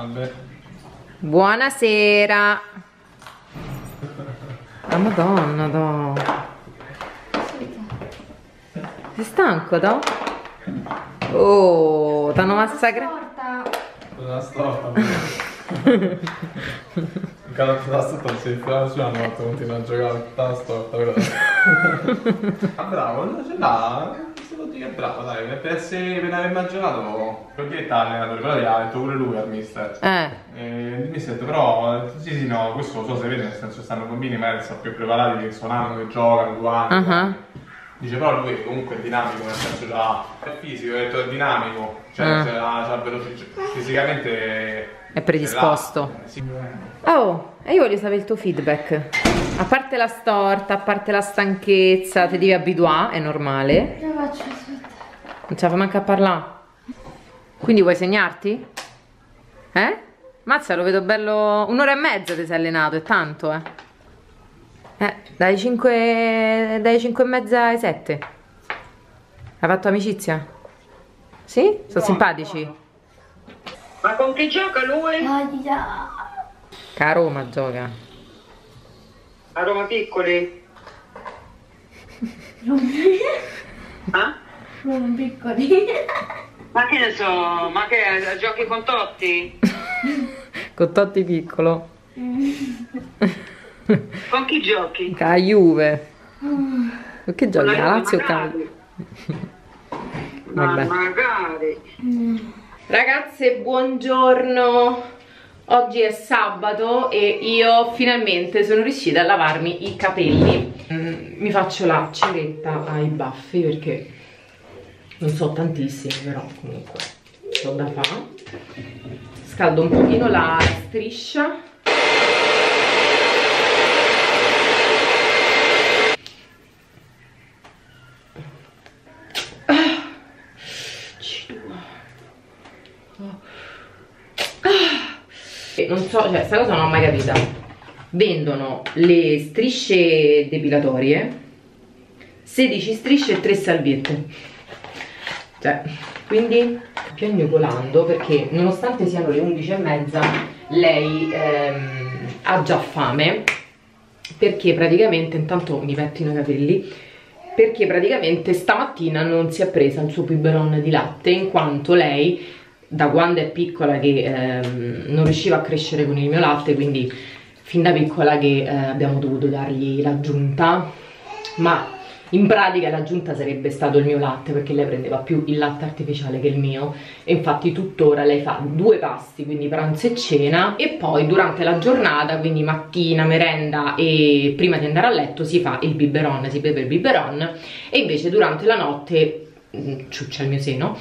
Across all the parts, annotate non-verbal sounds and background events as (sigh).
Salve. Buonasera. Ah, madonna, no. Sei stanco, no? Oh, t'hanno massacrato. Una storta. Il calotto da storta si infila su una volta continua a giocare tutta la storta. però. (laughs) Ah bravo, non ce l'ha. È bravo, dai, per essere per aver immaginato. Perché è allenatore, però gli ha detto pure lui al mister. Eh, E mister ha detto però sì sì no, questo lo so se vede, nel senso stanno bambini magari sono più preparati che suonano, che giocano, due anni. Ah. Dice però lui comunque è dinamico, nel senso c'ha è fisico, è detto è dinamico, cioè Ah. c'ha, c'ha veloci- fisicamente È predisposto. Oh, e io voglio sapere il tuo feedback. A parte la storta, a parte la stanchezza, ti devi abituare, è normale. Io faccio. Non ce la fa manca a parlare. Quindi vuoi segnarti? Eh? Mazza, lo vedo bello. Un'ora e mezza ti sei allenato, è tanto, eh. Eh, dai 5. dai 5 e mezza ai 7. Hai fatto amicizia? Sì? Sono simpatici? Ma con chi gioca lui? Che a Roma gioca. A Roma Piccoli? Ah? Sono piccoli. (laughs) Ma che ne so, ma che giochi con Totti? (laughs) Con Totti piccolo. (laughs) Con chi giochi? A Juve. Perché giochi? Con La la Lazio o Juve, Cagliari? Ma Vabbè. magari. Ragazze, buongiorno. Oggi è sabato e io finalmente sono riuscita a lavarmi i capelli. Mm, mi faccio la ceretta ai baffi perché non so tantissimi, però comunque ho da fare. Scaldo un pochino la striscia. Ah, non so, cioè, sta cosa non l'ho mai capita. Vendono le strisce depilatorie, 16 strisce e 3 salviette. Cioè, quindi piagnucolando perché nonostante siano le 11 e mezza, lei ehm, ha già fame. Perché praticamente, intanto mi pettino i capelli, perché praticamente stamattina non si è presa il suo biberon di latte in quanto lei da quando è piccola che ehm, non riusciva a crescere con il mio latte quindi fin da piccola che eh, abbiamo dovuto dargli l'aggiunta. Ma in pratica l'aggiunta sarebbe stato il mio latte perché lei prendeva più il latte artificiale che il mio. E infatti tuttora lei fa due pasti quindi pranzo e cena e poi durante la giornata quindi mattina, merenda e prima di andare a letto si fa il biberon, si beve il biberon. E invece durante la notte mm, ciuccia il mio seno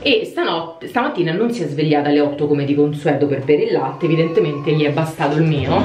e stanotte, stamattina non si è svegliata alle 8 come di consueto per bere il latte, evidentemente gli è bastato il mio.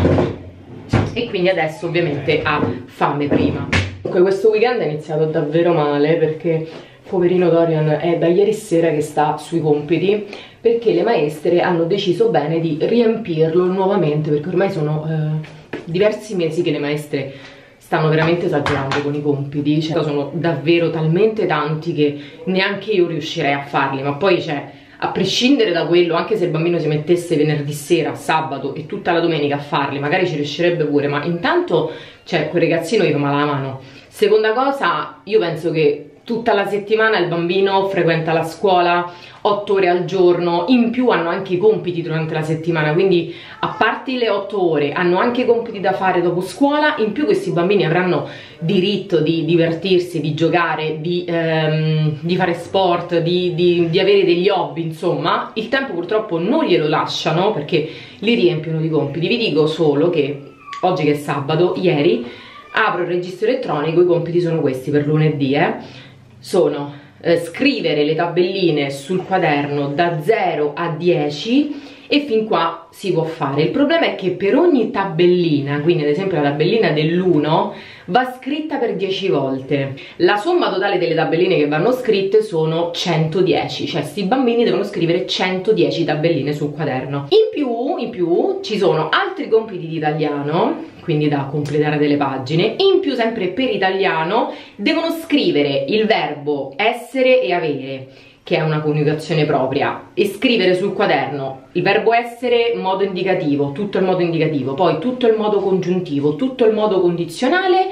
E quindi adesso ovviamente ha fame prima. Comunque questo weekend è iniziato davvero male perché poverino Dorian è da ieri sera che sta sui compiti perché le maestre hanno deciso bene di riempirlo nuovamente perché ormai sono eh, diversi mesi che le maestre stanno veramente esagerando con i compiti, cioè sono davvero talmente tanti che neanche io riuscirei a farli, ma poi c'è a prescindere da quello, anche se il bambino si mettesse venerdì sera, sabato e tutta la domenica a farli, magari ci riuscirebbe pure, ma intanto cioè quel ragazzino gli fa male la mano. Seconda cosa, io penso che tutta la settimana il bambino frequenta la scuola 8 ore al giorno, in più hanno anche i compiti durante la settimana, quindi a parte le 8 ore hanno anche i compiti da fare dopo scuola, in più questi bambini avranno diritto di divertirsi, di giocare, di, ehm, di fare sport, di, di- di avere degli hobby, insomma, il tempo purtroppo non glielo lasciano perché li riempiono di compiti. Vi dico solo che oggi che è sabato, ieri apro il registro elettronico, i compiti sono questi per lunedì, eh. Sono eh, scrivere le tabelline sul quaderno da 0 a 10 e fin qua si può fare. Il problema è che per ogni tabellina, quindi ad esempio la tabellina dell'1 va scritta per 10 volte. La somma totale delle tabelline che vanno scritte sono 110, cioè sti bambini devono scrivere 110 tabelline sul quaderno. In più, in più ci sono altri compiti di italiano quindi da completare delle pagine. In più, sempre per italiano, devono scrivere il verbo essere e avere, che è una coniugazione propria, e scrivere sul quaderno il verbo essere modo indicativo, tutto il modo indicativo, poi tutto il modo congiuntivo, tutto il modo condizionale,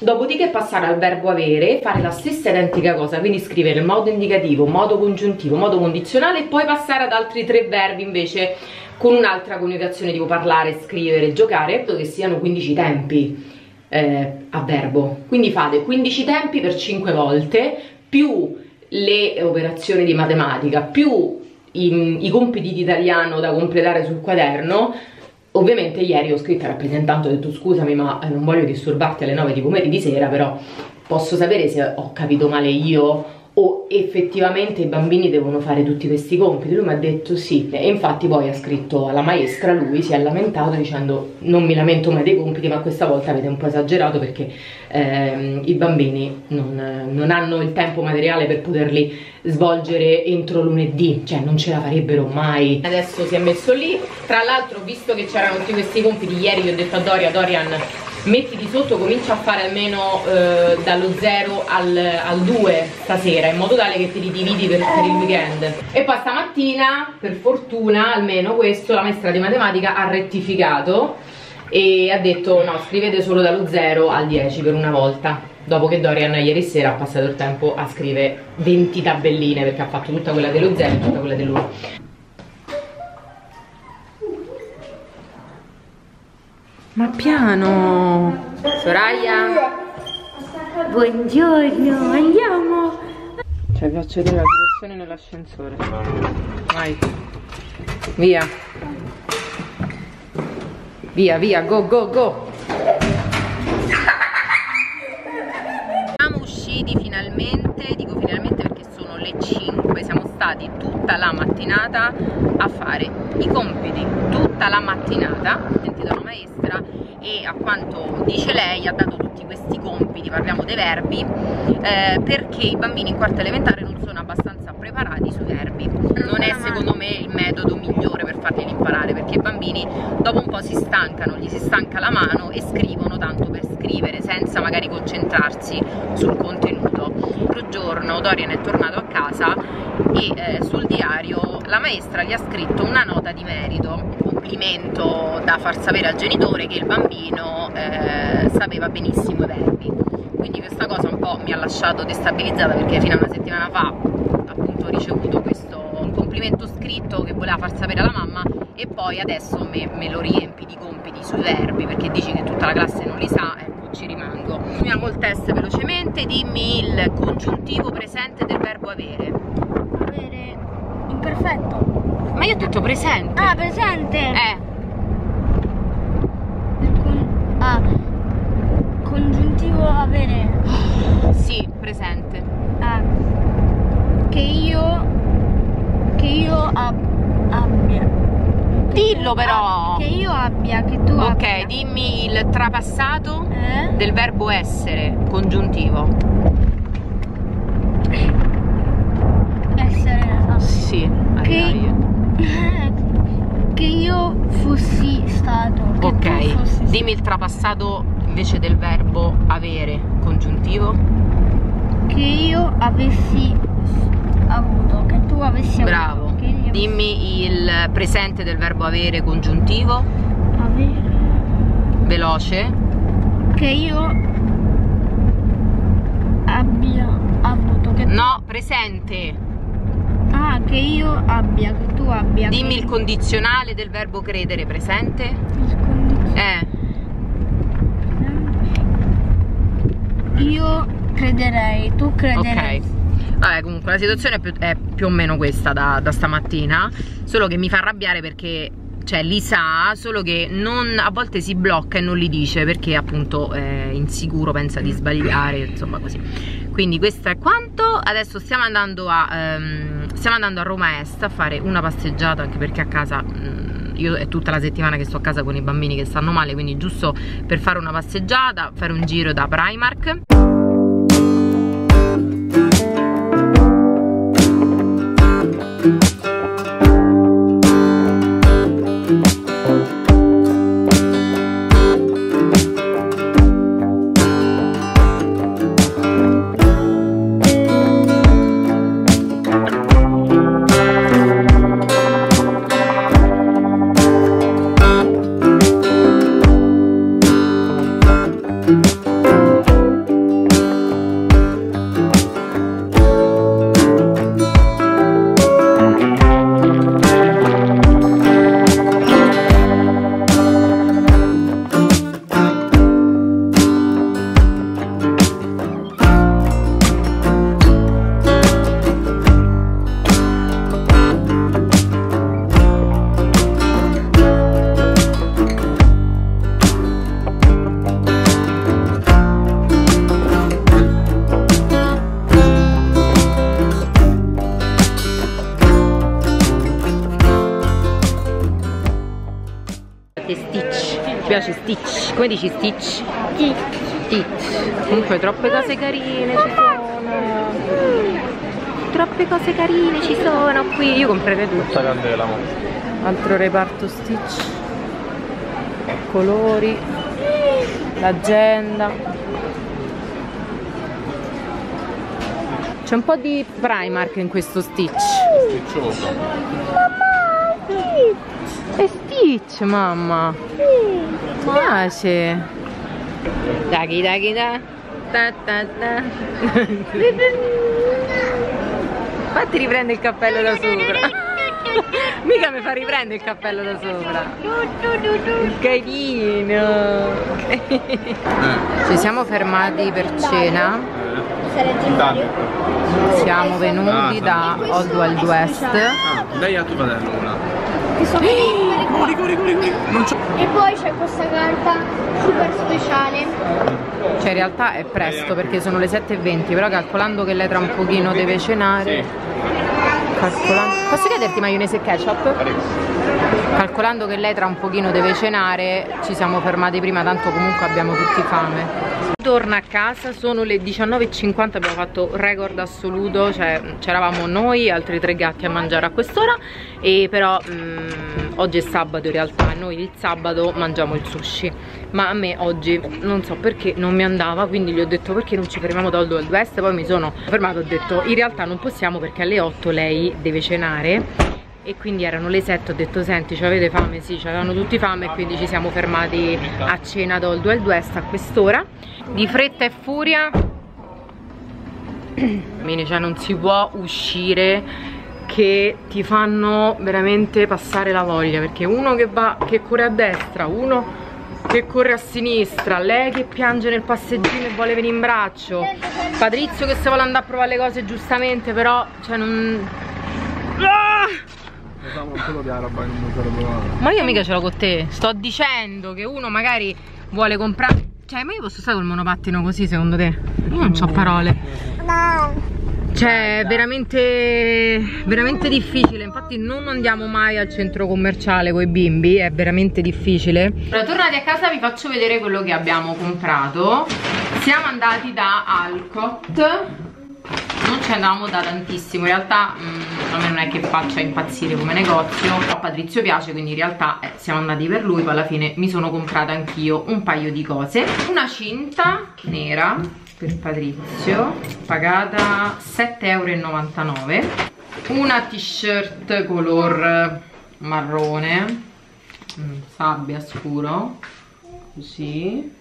dopodiché passare al verbo avere, fare la stessa identica cosa, quindi scrivere modo indicativo, modo congiuntivo, modo condizionale e poi passare ad altri tre verbi invece con un'altra coniugazione tipo parlare, scrivere, giocare, che siano 15 tempi eh, a verbo. Quindi fate 15 tempi per 5 volte più le operazioni di matematica più i, i compiti di italiano da completare sul quaderno ovviamente ieri ho scritto al rappresentante ho detto scusami ma eh, non voglio disturbarti alle 9 di pomeriggio di sera però posso sapere se ho capito male io o effettivamente i bambini devono fare tutti questi compiti? Lui mi ha detto sì e infatti poi ha scritto alla maestra, lui si è lamentato dicendo non mi lamento mai dei compiti ma questa volta avete un po' esagerato perché ehm, i bambini non, non hanno il tempo materiale per poterli svolgere entro lunedì, cioè non ce la farebbero mai. Adesso si è messo lì, tra l'altro visto che c'erano tutti questi compiti, ieri gli ho detto a Doria, Dorian metti di sotto, comincia a fare almeno eh, dallo 0 al 2 stasera, in modo tale che te li dividi per, per, il weekend. E poi stamattina, per fortuna, almeno questo, la maestra di matematica ha rettificato e ha detto no, scrivete solo dallo 0 al 10 per una volta. Dopo che Dorian ieri sera ha passato il tempo a scrivere 20 tabelline perché ha fatto tutta quella dello 0 e tutta quella dell'1. Ma piano! Soraya! Buongiorno, andiamo! Cioè, vi faccio vedere la situazione nell'ascensore. Vai! Via! Via, via, go, go, go! Siamo usciti finalmente, dico finalmente perché sono le 5, siamo stati tutta la mattinata a fare i compiti, tutta la mattinata, e a quanto dice lei ha dato tutti questi compiti, parliamo dei verbi, eh, perché i bambini in quarta elementare non sono abbastanza preparati sui verbi. Non è secondo me il metodo migliore per farli imparare, perché i bambini dopo un po' si stancano, gli si stanca la mano e scrivono tanto per scrivere, senza magari concentrarsi sul contenuto. L'altro giorno Dorian è tornato a casa e eh, sul diario la maestra gli ha scritto una nota di merito complimento da far sapere al genitore che il bambino eh, sapeva benissimo i verbi quindi questa cosa un po' mi ha lasciato destabilizzata perché fino a una settimana fa appunto ho ricevuto questo complimento scritto che voleva far sapere alla mamma e poi adesso me, me lo riempi di compiti sui verbi perché dici che tutta la classe non li sa ecco ci rimango. Finiamo col test velocemente dimmi il congiuntivo presente del verbo avere. Avere imperfetto. Ma io ho detto presente Ah, presente. eh Il con- ah, congiuntivo avere. (gasps) sì presente Ah, che io. Che io ab- abbia. dillo però Ah, che io abbia, che tu abbia. ok dimmi il trapassato Eh? del verbo essere congiuntivo Essere. ah. sì che tu ok fossi dimmi il trapassato invece del verbo avere congiuntivo Che io avessi avuto. Che tu avessi bravo avuto. Avessi dimmi il presente del verbo avere congiuntivo avere. veloce Che io abbia avuto. Che no presente Ah, che io abbia, che tu abbia. dimmi il condizionale del verbo credere presente il condizionale. eh Io crederei, tu crederei. Ok. Vabbè, comunque la situazione è più, è più o meno questa da, da stamattina, solo che mi fa arrabbiare perché cioè li sa, solo che non, a volte si blocca e non li dice perché appunto è insicuro, pensa di sbagliare, insomma così. Quindi questo è quanto. Adesso stiamo andando a ehm, stiamo andando a Roma Est a fare una passeggiata anche perché a casa mm, io è tutta la settimana che sto a casa con i bambini che stanno male, quindi giusto per fare una passeggiata, fare un giro da Primark. te Come dici Stitch? Sì. Stitch. Comunque troppe cose carine ci sono. Troppe cose carine ci sono qui. Io comprerei tutto. Tutta candela, mo. Altro reparto Stitch. Colori. L'agenda. C'è un po' di Primark in questo Stitch. Sticcioso. È Stitch, mamma. Ti piace? Daghi daghi da. Ta ta ta. Fatti riprendere il cappello da sopra. (laughs) Mica mi fa riprendere il cappello da sopra. Carino. Eh. Ci siamo fermati per cena. Siamo venuti da Old Wild West. Ah, dai a tuo fratello una. Che sono corri, corri, corri. Non c'ho. E poi c'è questa carta super speciale. Cioè in realtà è presto perché sono le 7.20 Però calcolando che lei tra un pochino deve cenare Sì. calcolando... Posso chiederti maionese e ketchup? Prego. Calcolando che lei tra un pochino deve cenare Ci siamo fermati prima tanto comunque abbiamo tutti fame Torna a casa, sono le 19.50 Abbiamo fatto record assoluto Cioè c'eravamo noi e altri tre gatti a mangiare a quest'ora E però mm, oggi è sabato in realtà Noi il sabato mangiamo il sushi Ma a me oggi non so perché non mi andava Quindi gli ho detto perché non ci fermiamo da Old West? Poi mi sono fermato e ho detto in realtà non possiamo perché alle 8 lei deve cenare e quindi erano le 7 ho detto senti avete fame? Sì, avevano tutti fame e quindi ci siamo fermati a cena da Old Wild West a quest'ora di fretta e furia (clears throat) Bene, cioè non si può uscire che ti fanno veramente passare la voglia perché uno che va che corre a destra uno che corre a sinistra lei che piange nel passeggino e vuole venire in braccio Patrizio che se vuole andare a provare le cose giustamente però cioè non Ah! Di. Ma io mica ce l'ho con te. Sto dicendo che uno magari vuole comprare. Cioè, ma io posso stare col monopattino così secondo te? Io non ho parole. Cioè, è veramente, veramente difficile. Infatti, non andiamo mai al centro commerciale con i bimbi, è veramente difficile. Allora, tornati a casa, vi faccio vedere quello che abbiamo comprato. Siamo andati da Alcott non ci andavamo da tantissimo. In realtà mh, a me non è che faccia impazzire come negozio. A Patrizio piace quindi in realtà eh, siamo andati per lui. Poi alla fine mi sono comprata anch'io un paio di cose. Una cinta nera per Patrizio pagata 7,99 euro una t-shirt color marrone. Mm, sabbia scuro. Così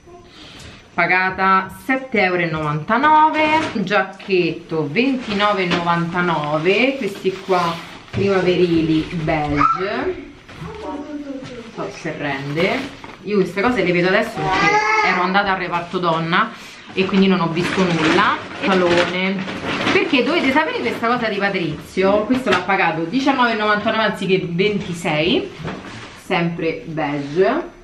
pagata 7,99 euro giacchetto 29,99 questi qua primaverili beige non so se rende. Io queste cose le vedo adesso perché ero andata al reparto donna e quindi non ho visto nulla. Talone. Perché dovete sapere questa cosa di Patrizio? Questo l'ha pagato 19,99 anziché 26 sempre beige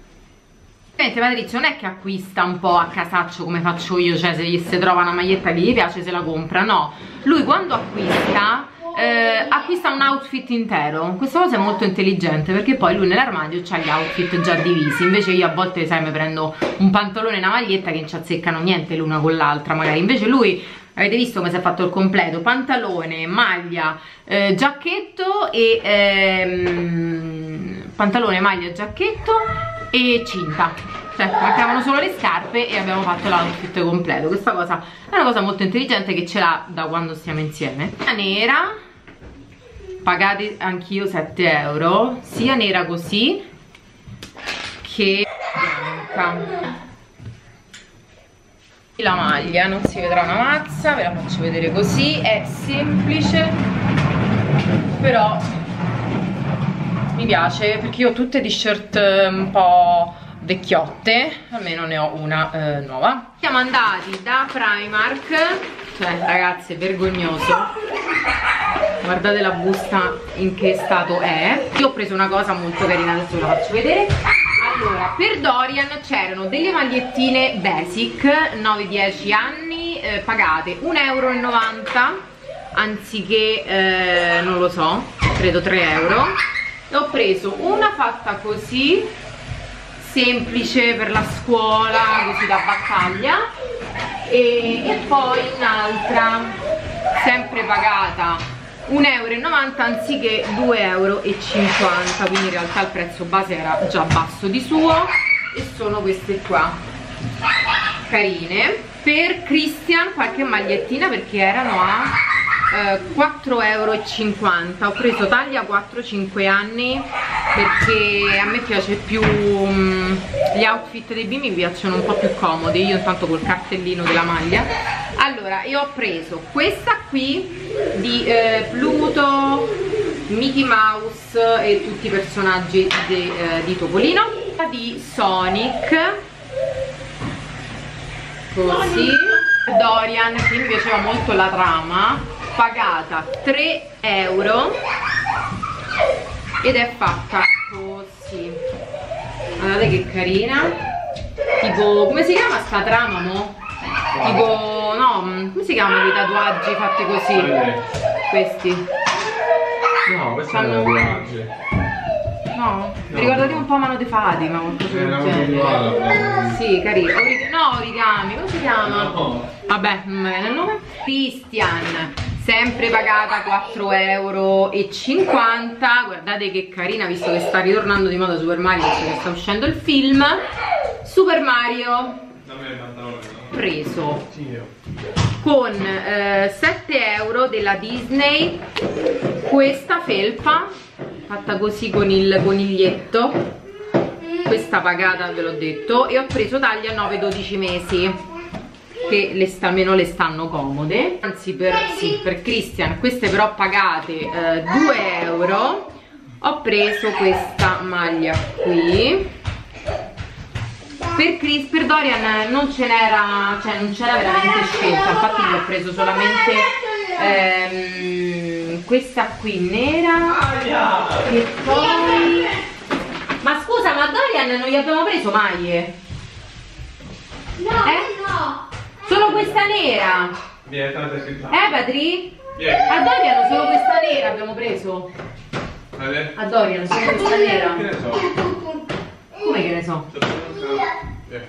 Ovviamente Patrizio non è che acquista un po' a casaccio come faccio io, cioè se gli si trova una maglietta che gli piace se la compra, no. Lui quando acquista, eh, acquista un outfit intero. Questa cosa è molto intelligente perché poi lui nell'armadio ha gli outfit già divisi. Invece io a volte, sai, mi prendo un pantalone e una maglietta che non ci azzeccano niente l'una con l'altra magari. Invece lui avete visto come si è fatto il completo pantalone, maglia, eh, giacchetto e ehm, pantalone, maglia, giacchetto e cinta. Cioè mancavano solo le scarpe e abbiamo fatto l'outfit completo. Questa cosa è una cosa molto intelligente che ce l'ha da quando stiamo insieme. La nera pagate anch'io 7 euro sia nera così che bianca. La maglia non si vedrà una mazza ve la faccio vedere così è semplice però mi piace perché io ho tutte t-shirt un po' vecchiotte almeno ne ho una eh, nuova. Siamo andati da Primark. Cioè ragazzi è vergognoso. Guardate la busta in che stato è. Io ho preso una cosa molto carina adesso ve la faccio vedere. Allora per Dorian c'erano delle magliettine basic 9-10 anni eh, pagate 1,90 euro anziché eh, non lo so credo 3 euro ho preso una fatta così semplice per la scuola così da battaglia e, e poi un'altra sempre pagata 1,90 euro anziché 2,50 euro quindi in realtà il prezzo base era già basso di suo e sono queste qua carine. Per Christian qualche magliettina perché erano a eh, 4,50 euro ho preso taglia 4-5 anni perché a me piace più um, gli outfit dei bimbi mi piacciono un po' più comodi io intanto col cartellino della maglia. Allora io ho preso questa qui di eh, Pluto Mickey Mouse e tutti i personaggi di, eh, di Topolino. Di Sonic. Così. Dorian che mi piaceva molto la trama pagata 3 euro ed è fatta così guardate che carina tipo come si chiama sta trama mo? tipo no come si chiamano i tatuaggi fatti così questi no questi sono tatuaggi No, no ricordate un po' mano di Fatima, qualcosa del genere. Sì, carino. No, origami, come si chiama? No. Vabbè, non me il nome. Christian, sempre pagata 4,50 euro guardate che carina visto che sta ritornando di moda Super Mario visto che sta uscendo il film. Super Mario. Preso. Con eh, 7 euro della Disney. Questa felpa fatta così con il coniglietto. Questa pagata ve l'ho detto. E ho preso taglia 9-12 mesi che le sta, almeno le stanno comode. Anzi per, sì, per Christian queste però pagate eh, 2 euro ho preso questa maglia qui. Per Chris, per Dorian non ce n'era cioè non c'era veramente scelta. infatti gli ho preso solamente ehm, questa qui nera. E poi ma scusa ma Dorian non gli abbiamo preso maglie no eh? no Solo questa nera. Eh, Patri? A Dorian solo questa nera abbiamo preso. A Dorian solo questa nera. Come che ne so? Eh,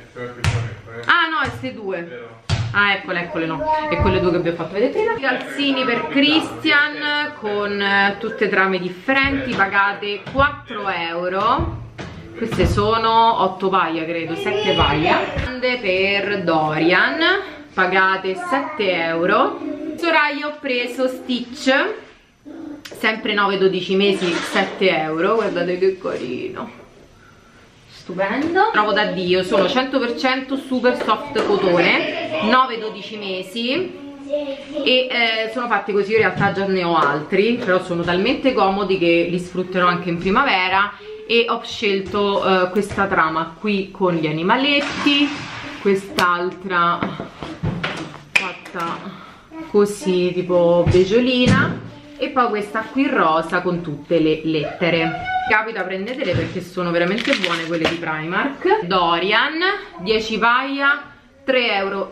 Ah no, queste due. Ah, eccole, eccole no. E quelle due che abbiamo fatto vedere prima. Calzini per Christian con eh, tutte trame differenti, pagate 4 euro queste sono 8 paia credo 7 paia. Per Dorian pagate 7 euro. Soraya ho preso Stitch sempre 9-12 mesi 7 euro. Guardate che carino. Stupendo. Trovo da dio sono 100% super soft cotone 9-12 mesi. E eh, sono fatti così in realtà già ne ho altri però sono talmente comodi che li sfrutterò anche in primavera e ho scelto uh, questa trama qui con gli animaletti quest'altra fatta così tipo beggiolina e poi questa qui rosa con tutte le lettere. Capita prendetele perché sono veramente buone quelle di Primark. Dorian 10 paia 3,50 euro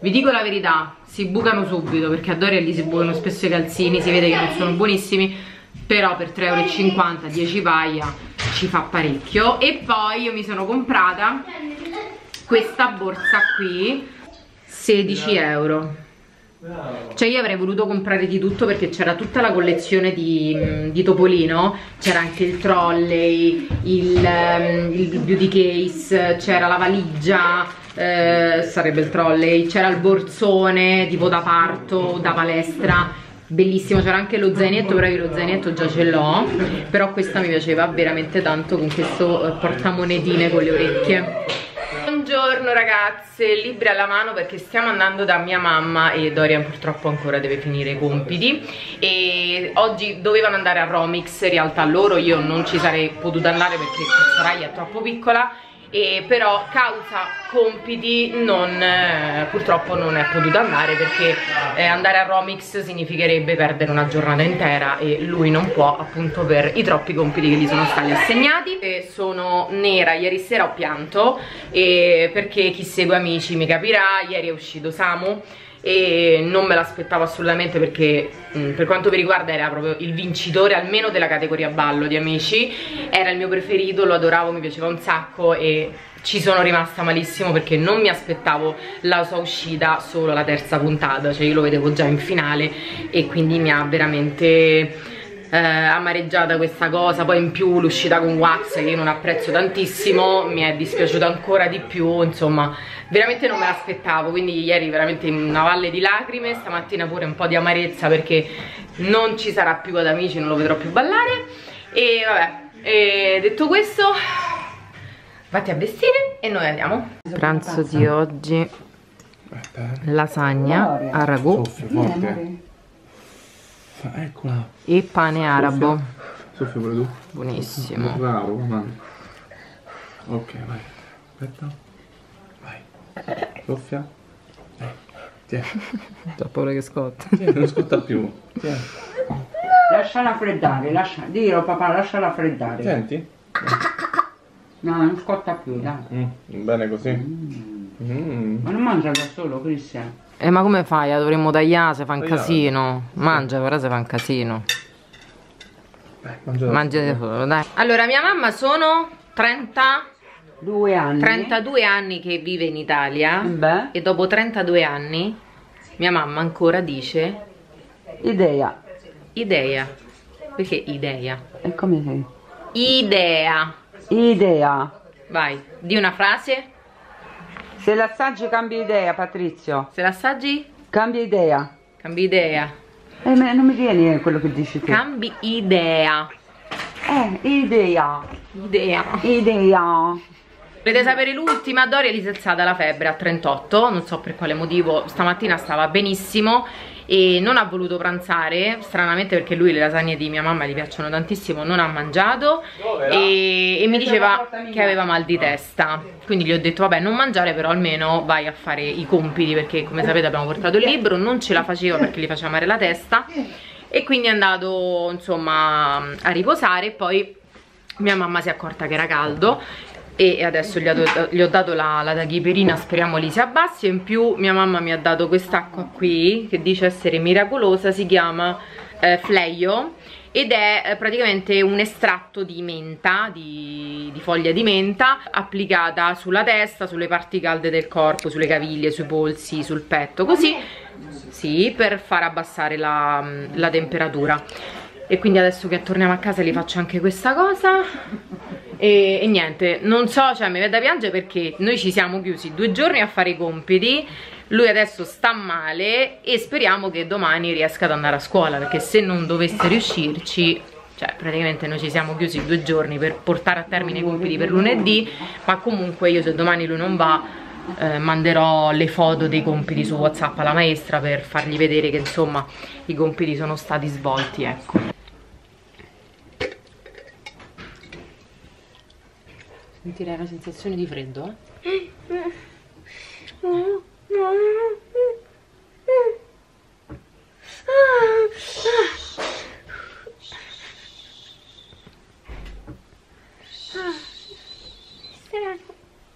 vi dico la verità si bucano subito perché a Dorian gli si bucano spesso i calzini si vede che non sono buonissimi però per 3,50 euro 10 paia ci fa parecchio. E poi io mi sono comprata questa borsa qui 16 euro. Cioè io avrei voluto comprare di tutto perché c'era tutta la collezione di, di Topolino c'era anche il trolley il, ehm, il beauty case c'era la valigia eh, sarebbe il trolley c'era il borsone tipo da parto da palestra bellissimo c'era anche lo zainetto però io lo zainetto già ce l'ho però questa mi piaceva veramente tanto con questo eh, portamonetine con le orecchie. Buongiorno ragazze libri alla mano perché stiamo andando da mia mamma e Dorian purtroppo ancora deve finire i compiti. E oggi dovevano andare a Romix in realtà loro io non ci sarei potuta andare perché Soraya è troppo piccola e però causa compiti non, eh, purtroppo non è potuta andare perché eh, andare a Romix significherebbe perdere una giornata intera e lui non può appunto per i troppi compiti che gli sono stati assegnati. E sono nera, ieri sera ho pianto e perché chi segue amici mi capirà, ieri è uscito Samu e non me l'aspettavo assolutamente perché mh, per quanto mi riguarda era proprio il vincitore almeno della categoria ballo di amici. Era il mio preferito, lo adoravo, mi piaceva un sacco e ci sono rimasta malissimo perché non mi aspettavo la sua uscita solo la terza puntata cioè io lo vedevo già in finale e quindi mi ha veramente eh, amareggiata questa cosa poi in più l'uscita con Wax che io non apprezzo tantissimo mi è dispiaciuta ancora di più insomma veramente non me l'aspettavo quindi ieri veramente in una valle di lacrime stamattina pure un po' di amarezza perché non ci sarà più ad amici non lo vedrò più ballare. E vabbè e detto questo vatti a vestire e noi andiamo. Pranzo di oggi eh. lasagna a ragù. Soffio, Eccola. e pane arabo Soffio pure tu. buonissimo Bravo, mamma. Ok, vai. Aspetta. Vai. Soffia. Dai. Tieni. ho paura che scotta Tieni, non scotta più. Tieni. Lasciala freddare, lascia, dillo papà, lasciala freddare. Senti? No, non scotta più, dai. Mm, bene così. Mm. Ma non mangia da solo, Cristian. Eh ma come fai? La dovremmo tagliare se fa un Tagliare. casino. Mangia però se fa un casino. Dai, mangia da Mangia da solo, dai. Allora, mia mamma sono 30, Due anni. 32 anni che vive in Italia. Beh, E dopo 32 anni mia mamma ancora dice idea. idea. Perché idea? E come sei? Idea. Idea. Vai, di una frase. Se l'assaggi cambia idea, Patrizio. Se l'assaggi, Cambia idea. cambi idea. Eh, ma non mi viene quello che dici tu. Cambi idea. eh, idea. Idea. Idea. Volete sapere l'ultima? Doria è alzata la febbre a 38, non so per quale motivo, stamattina stava benissimo e non ha voluto pranzare, stranamente perché lui le lasagne di mia mamma gli piacciono tantissimo, non ha mangiato e, e mi diceva che aveva mal di testa, quindi gli ho detto vabbè non mangiare però almeno vai a fare i compiti perché come sapete abbiamo portato il libro, non ce la faceva perché gli faceva male la testa. E quindi è andato insomma a riposare e poi mia mamma si è accorta che era caldo e adesso gli ho, gli ho dato la, la taghiperina speriamo li si abbassi. E in più mia mamma mi ha dato quest'acqua qui che dice essere miracolosa si chiama eh, Fleio ed è eh, praticamente un estratto di menta, di, di foglia di menta applicata sulla testa, sulle parti calde del corpo, sulle caviglie, sui polsi, sul petto, così sì, per far abbassare la, la temperatura. E quindi adesso che torniamo a casa gli faccio anche questa cosa e, e niente, non so, cioè mi viene da piangere perché noi ci siamo chiusi due giorni a fare i compiti lui adesso sta male e speriamo che domani riesca ad andare a scuola perché se non dovesse riuscirci cioè praticamente noi ci siamo chiusi due giorni per portare a termine i compiti per lunedì ma comunque io se domani lui non va eh, manderò le foto dei compiti su whatsapp alla maestra per fargli vedere che insomma i compiti sono stati svolti ecco Sentirei una sensazione di freddo, eh?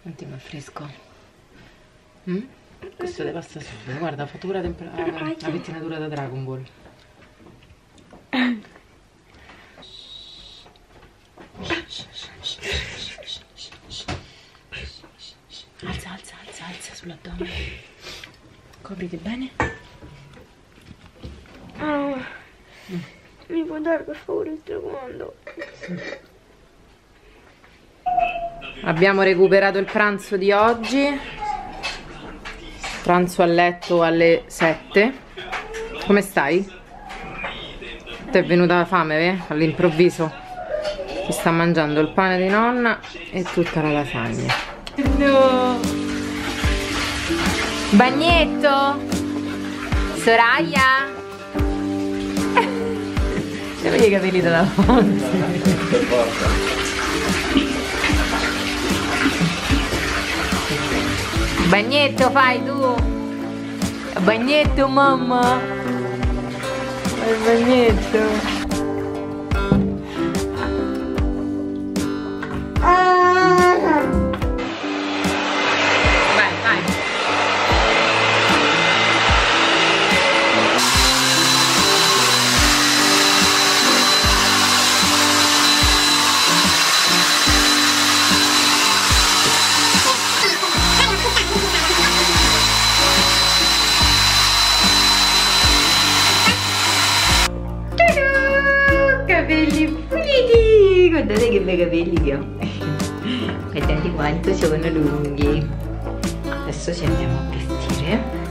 Senti ma fresco. Mm? Questo deve passare subito. Guarda, ha fatto pure la, temper- la, la pettinatura da Dragon Ball. Alza, alza, alza, alza sull'addome. Copriti bene. Ah, mi può dare per favore il telecomando? Abbiamo recuperato il pranzo di oggi. Pranzo a letto alle 7. Come stai? Ti è venuta la fame, eh? All'improvviso. Si sta mangiando il pane di nonna e tutta la lasagna. No. Bagnetto? Soraya? Vedi i capelli della (laughs) fonte. Bagnetto fai tu? Bagnetto mamma? Il bagnetto. Guardate quanto sono lunghi. Adesso ci andiamo a vestire.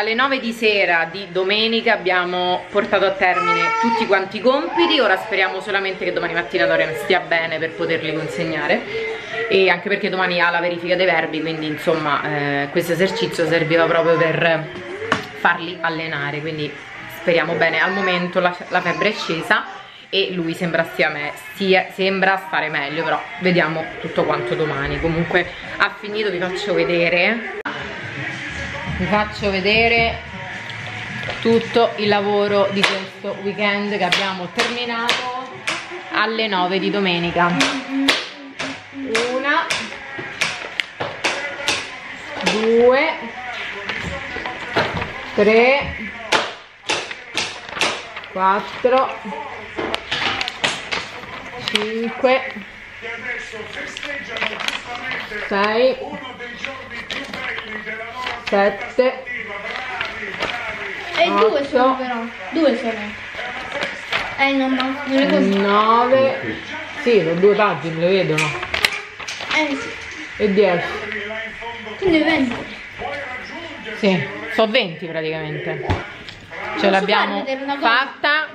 Alle 9 di sera di domenica abbiamo portato a termine tutti quanti i compiti, ora speriamo solamente che domani mattina Dorian stia bene per poterli consegnare e anche perché domani ha la verifica dei verbi, quindi insomma eh, questo esercizio serviva proprio per farli allenare, quindi speriamo bene. Al momento la, la febbre è scesa e lui sembra, stia me, stia, sembra stare meglio, però vediamo tutto quanto domani. Comunque ha finito, vi faccio vedere vi faccio vedere tutto il lavoro di questo weekend che abbiamo terminato alle 9 di domenica. Una due tre quattro cinque sei 7 E due Otto. sono però. Due sono. Eh, non mancano le cose. 9 sì, sono due pagine, le vedono Eh sì. e 10 Quindi 20. sì, sono 20 praticamente ce l'abbiamo fatta